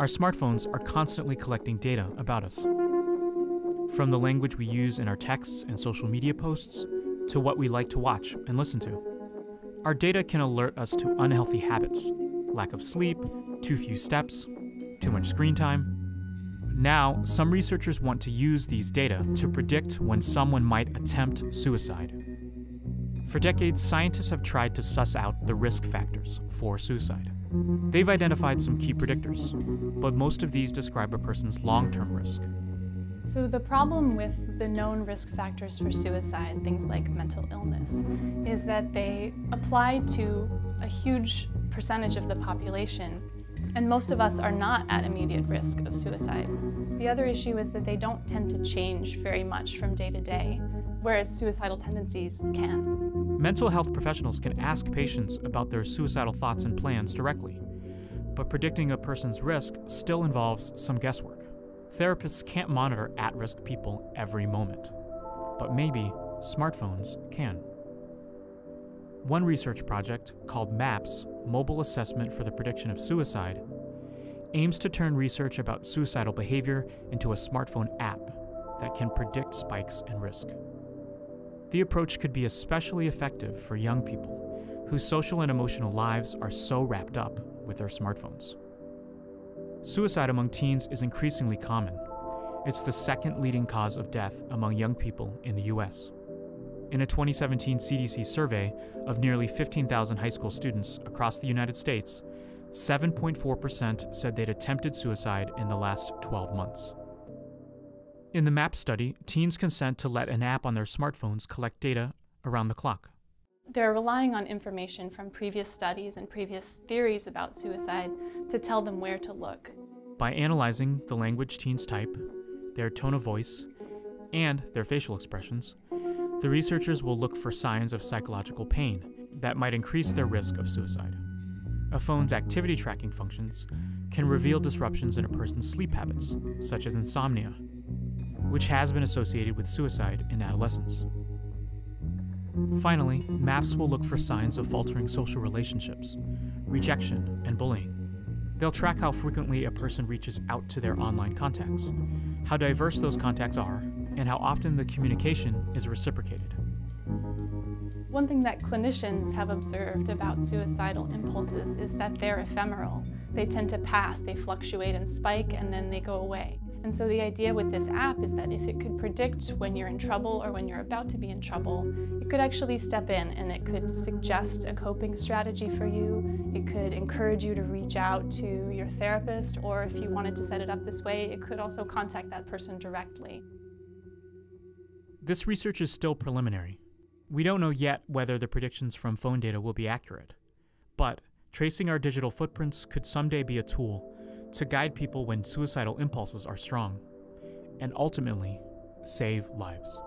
Our smartphones are constantly collecting data about us. From the language we use in our texts and social media posts to what we like to watch and listen to. Our data can alert us to unhealthy habits, lack of sleep, too few steps, too much screen time. Now, some researchers want to use these data to predict when someone might attempt suicide. For decades, scientists have tried to suss out the risk factors for suicide. They've identified some key predictors, but most of these describe a person's long term risk. So, the problem with the known risk factors for suicide, things like mental illness, is that they apply to a huge percentage of the population, and most of us are not at immediate risk of suicide. The other issue is that they don't tend to change very much from day to day, whereas suicidal tendencies can. Mental health professionals can ask patients about their suicidal thoughts and plans directly, but predicting a person's risk still involves some guesswork. Therapists can't monitor at risk people every moment, but maybe smartphones can. One research project, called MAPS Mobile Assessment for the Prediction of Suicide, aims to turn research about suicidal behavior into a smartphone app that can predict spikes in risk. The approach could be especially effective for young people whose social and emotional lives are so wrapped up with their smartphones. Suicide among teens is increasingly common. It's the second leading cause of death among young people in the US. In a 2017 CDC survey of nearly 15,000 high school students across the United States, 7.4% said they'd attempted suicide in the last 12 months. In the MAPS study, teens consent to let an app on their smartphones collect data around the clock. They're relying on information from previous studies and previous theories about suicide to tell them where to look. By analyzing the language teens type, their tone of voice, and their facial expressions, the researchers will look for signs of psychological pain that might increase their risk of suicide. A phone's activity tracking functions can reveal disruptions in a person's sleep habits, such as insomnia which has been associated with suicide in adolescence. Finally, MAPS will look for signs of faltering social relationships, rejection, and bullying. They'll track how frequently a person reaches out to their online contacts, how diverse those contacts are, and how often the communication is reciprocated. One thing that clinicians have observed about suicidal impulses is that they're ephemeral. They tend to pass, they fluctuate and spike, and then they go away. And so the idea with this app is that if it could predict when you're in trouble or when you're about to be in trouble, it could actually step in and it could suggest a coping strategy for you. It could encourage you to reach out to your therapist, or if you wanted to set it up this way, it could also contact that person directly. This research is still preliminary. We don't know yet whether the predictions from phone data will be accurate. But tracing our digital footprints could someday be a tool to guide people when suicidal impulses are strong, and ultimately save lives.